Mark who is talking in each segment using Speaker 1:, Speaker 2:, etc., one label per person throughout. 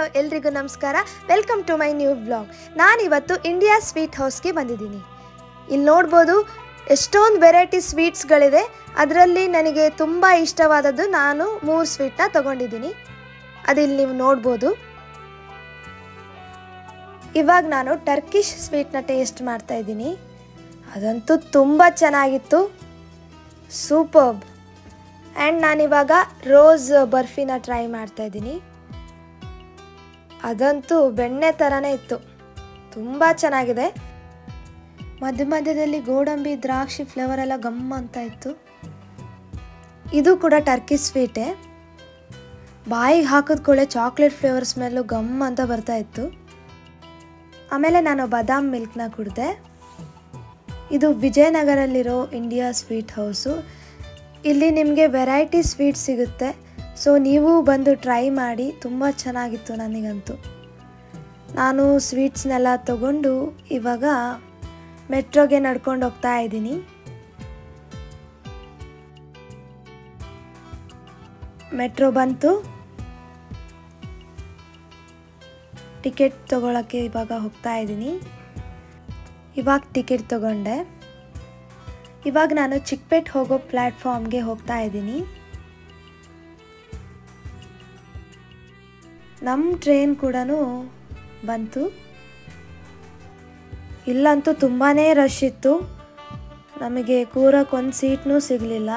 Speaker 1: Hello ಎಲ್ರಿಗೂ ನಮಸ್ಕಾರ. Welcome to my new blog ನಾನಿವತ್ತು ಇಂಡಿಯಾ ಸ್ವೀಟ್ ಹೌಸ್ಗೆ ಬಂದಿದ್ದೀನಿ. ಇಲ್ಲಿ ನೋಡ್ಬೋದು ಎಷ್ಟೊಂದು ವೆರೈಟಿ ಸ್ವೀಟ್ಸ್ಗಳಿದೆ ಅದರಲ್ಲಿ ನನಗೆ ತುಂಬ ಇಷ್ಟವಾದದ್ದು ನಾನು ಮೂರು ಸ್ವೀಟ್ನ ತಗೊಂಡಿದ್ದೀನಿ. ಅದಿಲ್ಲಿ ನೀವು ನೋಡ್ಬೋದು. ಇವಾಗ ನಾನು ಟರ್ಕಿಶ್ ಸ್ವೀಟ್ನ ಟೇಸ್ಟ್ ಮಾಡ್ತಾ ಇದ್ದೀನಿ. ಅದಂತೂ ತುಂಬ ಚೆನ್ನಾಗಿತ್ತು. ಸೂಪರ್ಬ್ ಆ್ಯಂಡ್ ನಾನಿವಾಗ ರೋಸ್ ಬರ್ಫಿನ ಟ್ರೈ ಮಾಡ್ತಾ ಇದ್ದೀನಿ. ಅದಂತೂ ಬೆಣ್ಣೆ ಥರನೇ ಇತ್ತು. ತುಂಬ ಚೆನ್ನಾಗಿದೆ. ಮಧ್ಯ ಮಧ್ಯದಲ್ಲಿ ಗೋಡಂಬಿ, ದ್ರಾಕ್ಷಿ ಫ್ಲೇವರ್ ಎಲ್ಲ ಗಮ್ ಅಂತ ಇತ್ತು. ಇದು ಕೂಡ ಟರ್ಕಿ ಸ್ವೀಟೇ ಬಾಯಿಗೆ ಹಾಕಿದ ಕೂಡಲೇ ಚಾಕ್ಲೇಟ್ ಫ್ಲೇವರ್ ಸ್ಮೆಲ್ಲು ಗಮ್ ಅಂತ ಬರ್ತಾ ಇತ್ತು. ಆಮೇಲೆ ನಾನು ಬಾದಾಮ್ ಮಿಲ್ಕ್ನ ಕುಡಿದೆ. ಇದು ವಿಜಯನಗರಲ್ಲಿರೋ ಇಂಡಿಯಾ ಸ್ವೀಟ್ ಹೌಸು ಇಲ್ಲಿ ನಿಮಗೆ ವೆರೈಟಿ ಸ್ವೀಟ್ ಸಿಗುತ್ತೆ. ಸೊ ನೀವು ಬಂದು ಟ್ರೈ ಮಾಡಿ ತುಂಬ ಚೆನ್ನಾಗಿತ್ತು ನನಗಂತೂ. ನಾನು ಸ್ವೀಟ್ಸ್ನೆಲ್ಲ ತಗೊಂಡು ಇವಾಗ ಮೆಟ್ರೋಗೆ ನಡ್ಕೊಂಡು ಹೋಗ್ತಾ ಇದ್ದೀನಿ. ಮೆಟ್ರೋ ಬಂತು. ಟಿಕೆಟ್ ತಗೊಳ್ಳೋಕ್ಕೆ ಇವಾಗ ಹೋಗ್ತಾ ಇದ್ದೀನಿ. ಇವಾಗ ಟಿಕೆಟ್ ತಗೊಂಡೆ. ಇವಾಗ ನಾನು ಚಿಕ್ಕಪೇಟ್ ಹೋಗೋ ಪ್ಲ್ಯಾಟ್ಫಾರ್ಮ್ಗೆ ಹೋಗ್ತಾ ಇದ್ದೀನಿ. ನಮ್ಮ ಟ್ರೈನ್ ಕೂಡ ಬಂತು. ಇಲ್ಲಂತೂ ತುಂಬಾ ರಶ್ ಇತ್ತು. ನಮಗೆ ಒಂದು ಸೀಟ್ನೂ ಸಿಗಲಿಲ್ಲ.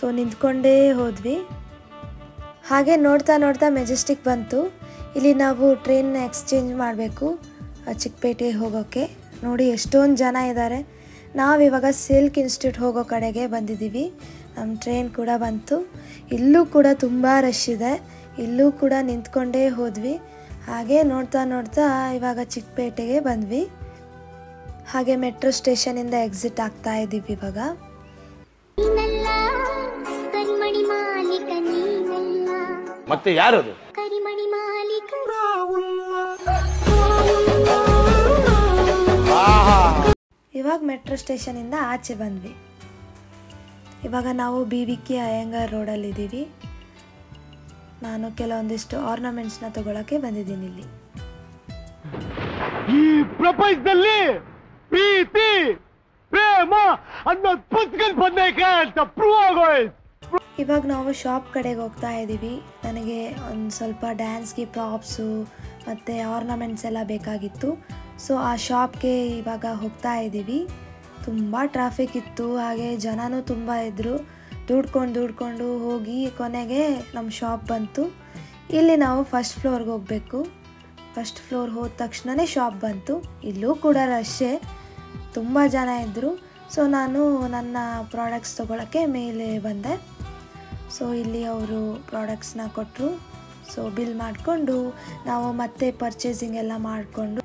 Speaker 1: ಸೊ ನಿಂತ್ಕೊಂಡೇ ಹೋದ್ವಿ. ಹಾಗೆ ನೋಡ್ತಾ ನೋಡ್ತಾ ಮೆಜೆಸ್ಟಿಕ್ ಬಂತು. ಇಲ್ಲಿ ನಾವು ಟ್ರೈನ್ನ ಎಕ್ಸ್ಚೇಂಜ್ ಮಾಡಬೇಕು ಚಿಕ್ಕಪೇಟೆ ಹೋಗೋಕ್ಕೆ ನೋಡಿ ಎಷ್ಟೊಂದು ಜನ ಇದ್ದಾರೆ ನಾವಿವಾಗ ಸಿಲ್ಕ್ ಇನ್ಸ್ಟಿಟ್ಯೂಟ್ ಹೋಗೋ ಕಡೆಗೆ ಬಂದಿದ್ದೀವಿ. ನಮ್ಮ ಟ್ರೈನ್ ಕೂಡ ಬಂತು. ಇಲ್ಲೂ ಕೂಡ ತುಂಬ ರಶ್ ಇದೆ. ಇಲ್ಲೂ ಕೂಡ ನಿಂತ್ಕೊಂಡೇ ಹೋದ್ವಿ. ಹಾಗೆ ನೋಡ್ತಾ ನೋಡ್ತಾ ಇವಾಗ ಚಿಕ್ಕಪೇಟೆಗೆ ಬಂದ್ವಿ. ಹಾಗೆ ಮೆಟ್ರೋ ಸ್ಟೇಷನಿಂದ ಎಕ್ಸಿಟ್ ಆಗ್ತಾ ಇದ್ದೀವಿ ಇವಾಗ.
Speaker 2: ಮತ್ತೆ ಯಾರದು?
Speaker 3: ಕರಿಮಣಿ ಮಾಲೀಕ.
Speaker 1: ಇವಾಗ ಮೆಟ್ರೋ ಸ್ಟೇಷನಿಂದ ಆಚೆ ಬಂದ್ವಿ. ಇವಾಗ ನಾವು ಬಿ ವಿ ಕೆ ಅಯ್ಯಂಗಾರ್ ರೋಡಲ್ಲಿದ್ದೀವಿ. ನಾನು ಕೆಲವೊಂದಿಷ್ಟು ಆರ್ನಮೆಂಟ್ಸ್ನ ತಗೊಳಕ್ಕೆ ಬಂದಿದ್ದೀನಿ ಇಲ್ಲಿ.
Speaker 2: ಈ ಪ್ರಪಂಚದಲ್ಲಿ ಪ್ರೀತಿ ಪ್ರೇಮ ಅನ್ನೋ ಪುಸ್ತಕದ ಅಂತ ಪ್ರೂವ್ ಆಗೋಯ್ತು.
Speaker 1: ಇವಾಗ ನಾವು ಶಾಪ್ ಕಡೆಗೆ ಹೋಗ್ತಾ ಇದ್ದೀವಿ ನನಗೆ ಒಂದು ಸ್ವಲ್ಪ ಡ್ಯಾನ್ಸ್ಗೆ ಪ್ರಾಪ್ಸು ಮತ್ತು ಆರ್ನಮೆಂಟ್ಸ್ ಎಲ್ಲ ಬೇಕಾಗಿತ್ತು. ಸೊ ಆ ಶಾಪ್ಗೆ ಇವಾಗ ಹೋಗ್ತಾ ಇದ್ದೀವಿ ತುಂಬ ಟ್ರಾಫಿಕ್ ಇತ್ತು ಹಾಗೆ ಜನನೂ ತುಂಬ ಇದ್ದರು ದುಡ್ಕೊಂಡು ದುಡ್ಕೊಂಡು ಹೋಗಿ ಕೊನೆಗೆ ನಮ್ಮ ಶಾಪ್ ಬಂತು. ಇಲ್ಲಿ ನಾವು ಫಸ್ಟ್ ಫ್ಲೋರ್ಗೆ ಹೋಗಬೇಕು. ಫಸ್ಟ್ ಫ್ಲೋರ್ ಹೋದ ತಕ್ಷಣವೇ ಶಾಪ್ ಬಂತು. ಇಲ್ಲೂ ಕೂಡ ರಶ್ಶೇ ತುಂಬ ಜನ ಇದ್ದರು ಸೊ ನಾನು ನನ್ನ ಪ್ರಾಡಕ್ಟ್ಸ್ ತೊಗೊಳಕ್ಕೆ ಮೇಲೆ ಬಂದೆ. ಸೊ ಇಲ್ಲಿ ಅವರು ಪ್ರಾಡಕ್ಟ್ಸ್ನ ಕೊಟ್ಟರು ಸೊ ಬಿಲ್ ಮಾಡಿಕೊಂಡು ನಾವು ಮತ್ತೆ ಪರ್ಚೇಸಿಂಗ್ ಎಲ್ಲ ಮಾಡಿಕೊಂಡು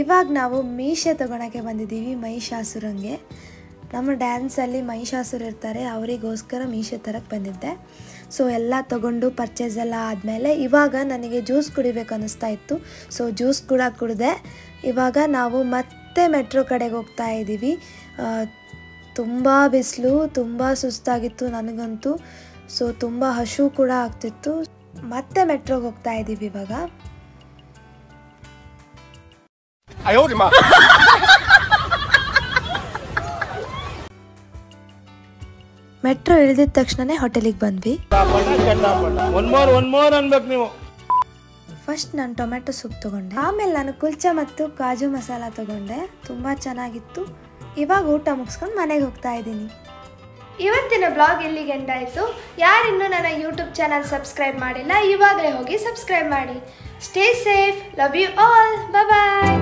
Speaker 1: ಇವಾಗ ನಾವು ಮೀಶೆ ತೊಗೊಳಕ್ಕೆ ಬಂದಿದ್ದೀವಿ ಮಹಿಷಾಸುರಂಗೆ ನಮ್ಮ ಡ್ಯಾನ್ಸಲ್ಲಿ ಮಹಿಷಾಸುರ ಇರ್ತಾರೆ, ಅವರಿಗೋಸ್ಕರ ಮೀಶೆ ತರಕ್ಕೆ ಬಂದಿದ್ದೆ. ಸೊ ಎಲ್ಲ ತೊಗೊಂಡು ಪರ್ಚೇಸ್ ಎಲ್ಲ ಆದಮೇಲೆ ಇವಾಗ ನನಗೆ ಜ್ಯೂಸ್ ಕುಡಿಬೇಕು ಅನ್ನಿಸ್ತಾ ಇತ್ತು. ಸೊ ಜ್ಯೂಸ್ ಕೂಡ ಕುಡಿದೆ. ಇವಾಗ ನಾವು ಮತ್ತೆ ಮೆಟ್ರೋ ಕಡೆಗೆ ಹೋಗ್ತಾ ಇದ್ದೀವಿ ತುಂಬ ಬಿಸಿಲು, ತುಂಬ ಸುಸ್ತಾಗಿತ್ತು ನನಗಂತೂ. ಸೊ ತುಂಬ ಹಶು ಕೂಡ ಆಗ್ತಿತ್ತು. ಮತ್ತೆ ಮೆಟ್ರೋಗೆ ಹೋಗ್ತಾ ಇದ್ದೀವಿ ಇವಾಗ. ಮೆಟ್ರೋ ಇಳಿದಿದ ತಕ್ಷಣನೇ ಹೋಟೆಲಿಗೆ ಬಂದ್ವಿ.
Speaker 2: ನೀವು
Speaker 1: ಫಸ್ಟ್ ನಾನು ಟೊಮೆಟೊ ಸೂಪ್ ತಗೊಂಡೆ. ಆಮೇಲೆ ನಾನು ಕುಲ್ಚಾ ಮತ್ತು ಕಾಜು ಮಸಾಲ ತಗೊಂಡೆ. ತುಂಬ ಚೆನ್ನಾಗಿತ್ತು. ಇವಾಗ ಊಟ ಮುಗಿಸ್ಕೊಂಡು ಮನೆಗೆ ಹೋಗ್ತಾ ಇದ್ದೀನಿ. ಇವತ್ತಿನ ಬ್ಲಾಗ್ ಇಲ್ಲಿಗೆ ಎಂಡಾಯಿತು ಯಾರಿನ್ನೂ ನನ್ನ ಯೂಟ್ಯೂಬ್ ಚಾನಲ್ ಸಬ್ಸ್ಕ್ರೈಬ್ ಮಾಡಿಲ್ಲ, ಇವಾಗಲೇ ಹೋಗಿ ಸಬ್ಸ್ಕ್ರೈಬ್ ಮಾಡಿ. Stay safe love you all bye